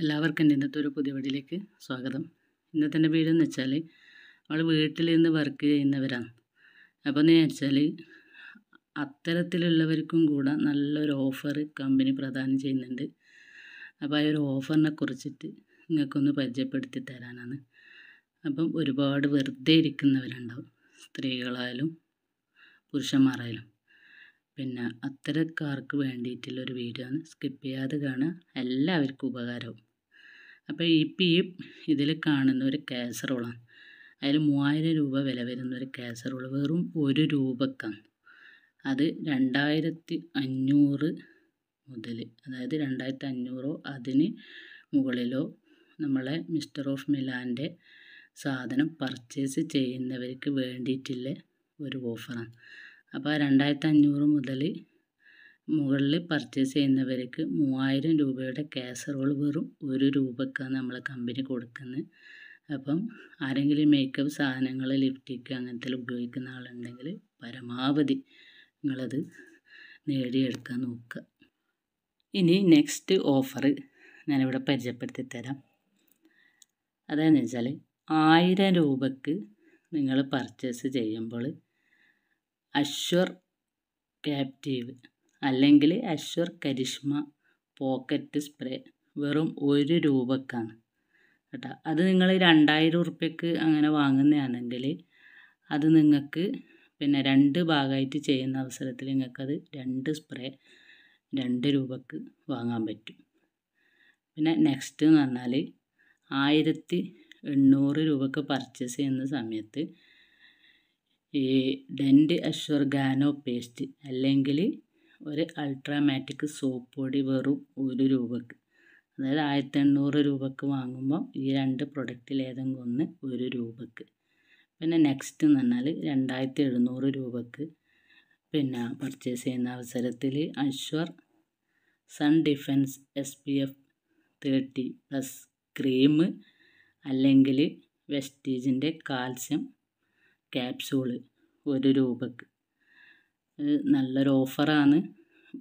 എല്ലാവർക്കും ഇന്നത്തെ ഒരു പുതിയ വീഡിയോയിലേക്ക് സ്വാഗതം. ഇന്നത്തെ എന്ന് വെച്ചാൽ അവൾ വീട്ടിൽ നിന്ന് വർക്ക് ചെയ്യുന്നവരാണ്. അപ്പോൾ എന്ന് വെച്ചാൽ അത്തരത്തിലുള്ളവർക്കും കൂടെ നല്ലൊരു ഓഫർ കമ്പനി പ്രദാനം ചെയ്യുന്നുണ്ട്. അപ്പോൾ ആ ഒരു ഓഫറിനെ കുറിച്ചിട്ട് നിങ്ങൾക്കൊന്ന് പരിചയപ്പെടുത്തി തരാനാണ്. അപ്പം ഒരുപാട് വെറുതെ ഇരിക്കുന്നവരുണ്ടാവും. സ്ത്രീകളായാലും പുരുഷന്മാരായാലും. പിന്നെ അത്തരക്കാർക്ക് വേണ്ടിയിട്ടുള്ളൊരു വീഡിയോ ആണ് സ്കിപ്പ് ചെയ്യാതെ കാണുക. എല്ലാവർക്കും ഉപകാരവും. അപ്പോൾ ഇപ്പം ഈ ഇതിൽ കാണുന്ന ഒരു കാസറോളാണ് അതിൽ മൂവായിരം രൂപ വില വരുന്ന ഒരു കാസറോൾ വെറും ഒരു രൂപക്കാണ്. അത് രണ്ടായിരത്തി അഞ്ഞൂറ് മുതൽ അതായത് രണ്ടായിരത്തി അഞ്ഞൂറോ അതിന് മുകളിലോ നമ്മളെ മിസ്റ്റർ ഓഫ് മിലാന്റെ സാധനം പർച്ചേസ് ചെയ്യുന്നവർക്ക് വേണ്ടിയിട്ടുള്ള ഒരു ഓഫറാണ് അപ്പോൾ രണ്ടായിരത്തി അഞ്ഞൂറ് മുതൽ മുകളിൽ പർച്ചേസ് ചെയ്യുന്നവർക്ക് മൂവായിരം രൂപയുടെ കാസറോൾ വെറും ഒരു രൂപക്കാണ് നമ്മളെ കമ്പനി കൊടുക്കുന്നത്. അപ്പം ആരെങ്കിലും മേക്കപ്പ് സാധനങ്ങൾ ലിഫ്റ്റിക്ക് അങ്ങനത്തെ ഉപയോഗിക്കുന്ന ആളുണ്ടെങ്കിൽ പരമാവധി നിങ്ങളത് നേടിയെടുക്കാൻ നോക്കുക. ഇനി നെക്സ്റ്റ് ഓഫർ ഞാനിവിടെ പരിചയപ്പെടുത്തി തരാം. അതെന്ന് വെച്ചാൽ ആയിരം രൂപക്ക് നിങ്ങൾ പർച്ചേസ് ചെയ്യുമ്പോൾ അശ്വർ ക്യാപ്റ്റീവ് അല്ലെങ്കിൽ അശ്വർ കരിഷ്മ പോക്കറ്റ് സ്പ്രേ വെറും ഒരു രൂപക്കാണ്. കേട്ടോ. അത് നിങ്ങൾ രണ്ടായിരം ഉറുപ്പ്യക്ക് അങ്ങനെ വാങ്ങുന്നതാണെങ്കിൽ അത് നിങ്ങൾക്ക് പിന്നെ രണ്ട് ഭാഗമായിട്ട് ചെയ്യുന്ന അവസരത്തിൽ നിങ്ങൾക്കത് രണ്ട് സ്പ്രേ രണ്ട് രൂപക്ക് വാങ്ങാൻ പറ്റും. പിന്നെ നെക്സ്റ്റ് എന്ന് പറഞ്ഞാൽ ആയിരത്തി എണ്ണൂറ് രൂപക്ക് പർച്ചേസ് ചെയ്യുന്ന സമയത്ത് ഈ ഡെന്റ് അശ്വർ ഗാനോ പേസ്റ്റ് അല്ലെങ്കിൽ ഒരു അൾട്രാമാറ്റിക് സോപ്പ് പൊടി വെറും ഒരു രൂപക്ക്. അതായത് ആയിരത്തി എണ്ണൂറ് രൂപക്ക് വാങ്ങുമ്പോൾ ഈ രണ്ട് പ്രൊഡക്റ്റിൽ ഏതെങ്കിലും ഒന്ന് ഒരു രൂപക്ക്. പിന്നെ നെക്സ്റ്റ് എന്ന് പറഞ്ഞാൽ രണ്ടായിരത്തി എഴുന്നൂറ് രൂപക്ക്. പിന്നെ പർച്ചേസ് ചെയ്യുന്ന അവസരത്തിൽ അശ്വർ sun defence S P F thirty plus cream അല്ലെങ്കിൽ വെസ്റ്റീജിന്റെ കാൽസ്യം ക്യാപ്സൂൾ ഒരു രൂപക്ക്. നല്ലൊരു ഓഫറാണ്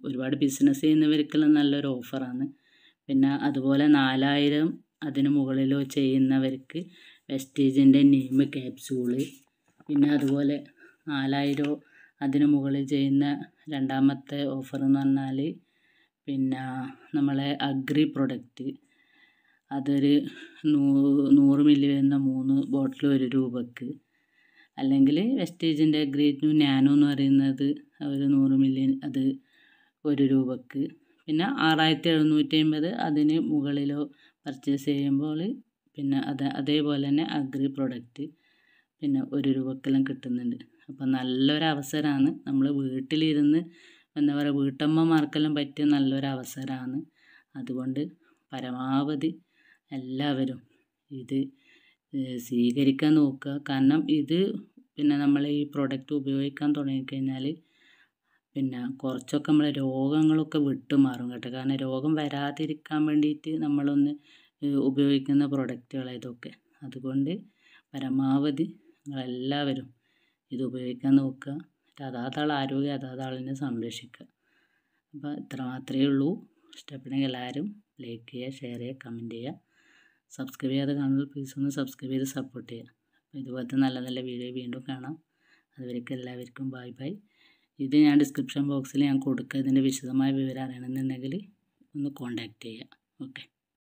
ഒരുപാട് ബിസിനസ് ചെയ്യുന്നവർക്കെല്ലാം നല്ലൊരു ഓഫറാണ്. പിന്നെ അതുപോലെ നാലായിരം അതിന് മുകളിലോ ചെയ്യുന്നവർക്ക് വെസ്റ്റേജിന്റെ നീം ക്യാപ്സൂൾ പിന്നെ അതുപോലെ നാലായിരം അതിന് മുകളിൽ ചെയ്യുന്ന രണ്ടാമത്തെ ഓഫർ എന്ന് പറഞ്ഞാൽ പിന്നെ നമ്മളെ അഗ്രി പ്രൊഡക്റ്റ്. അതൊരു നൂ നൂറ് മില്ലി വരുന്ന മൂന്ന് ബോട്ടിൽ ഒരു രൂപക്ക്. അല്ലെങ്കിൽ വെസ്റ്റേജിന്റെ ഗ്രേറ്റ് ന്യൂ നാനോ എന്ന് പറയുന്നത് ഒരു നൂറ് മില്ലി അത് ഒരു രൂപക്ക്. പിന്നെ ആറായിരത്തി എഴുന്നൂറ്റി അമ്പത് അതിന് മുകളിലോ പർച്ചേസ് ചെയ്യുമ്പോൾ പിന്നെ അത് അതേപോലെ തന്നെ അഗ്രി പ്രൊഡക്റ്റ് പിന്നെ ഒരു രൂപക്കെല്ലാം കിട്ടുന്നുണ്ട്. അപ്പോൾ നല്ലൊരു അവസരമാണ് നമ്മൾ വീട്ടിലിരുന്ന് എന്താ പറയുക വീട്ടമ്മമാർക്കെല്ലാം പറ്റിയ നല്ലൊരു അവസരമാണ് അതുകൊണ്ട് പരമാവധി എല്ലാവരും ഇത് സ്വീകരിക്കാൻ നോക്കുക. കാരണം ഇത് പിന്നെ നമ്മൾ ഈ പ്രൊഡക്റ്റ് ഉപയോഗിക്കാൻ തുടങ്ങിക്കഴിഞ്ഞാൽ പിന്നെ കുറച്ചൊക്കെ നമ്മളെ രോഗങ്ങളൊക്കെ വിട്ടുമാറും കേട്ടോ. കാരണം രോഗം വരാതിരിക്കാൻ വേണ്ടിയിട്ട് നമ്മളൊന്ന് ഉപയോഗിക്കുന്ന പ്രൊഡക്റ്റുകളാണ് ഇതൊക്കെ. അതുകൊണ്ട് പരമാവധി നിങ്ങളെല്ലാവരും ഇത് ഉപയോഗിക്കാൻ നോക്കുക. അതാതാൾ ആരോഗ്യം അതാതാളിനെ സംരക്ഷിക്കുക. അപ്പോൾ ഇത്ര മാത്രമേ ഉള്ളൂ. ഇഷ്ടപ്പെടുന്നെങ്കിൽ എല്ലാവരും ലൈക്ക് ചെയ്യുക ഷെയർ ചെയ്യുക കമന്റ് ചെയ്യുക. സബ്സ്ക്രൈബ് ചെയ്യാതെ കാണുമ്പോൾ പ്ലീസ് ഒന്ന് സബ്സ്ക്രൈബ് ചെയ്ത് സപ്പോർട്ട് ചെയ്യുക. ഇതുപോലത്തെ നല്ല നല്ല വീഡിയോ വീണ്ടും കാണാം. അതുവരേക്കും എല്ലാവർക്കും ബൈ ബൈ ഇത് ഞാൻ ഡിസ്ക്രിപ്ഷൻ ബോക്സിൽ ഞാൻ കൊടുക്കുക ഇതിന്റെ വിശദമായ വിവരം അറിയണമെന്നുണ്ടെങ്കിൽ ഒന്ന് കോൺടാക്റ്റ് ചെയ്യുക ഓക്കെ